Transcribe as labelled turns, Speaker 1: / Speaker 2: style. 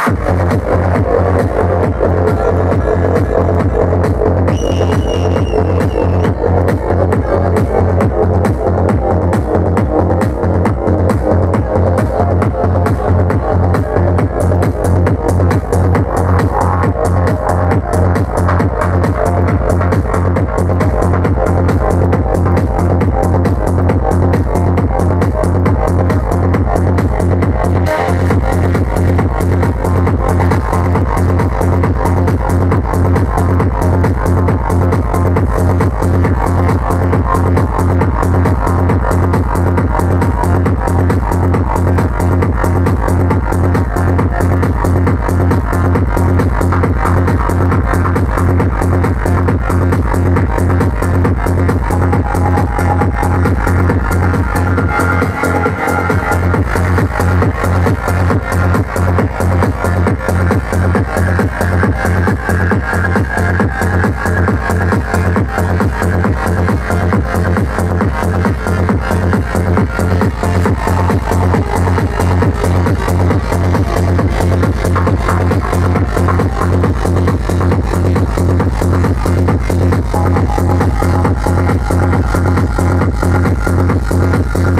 Speaker 1: Thank you. フフフフフ。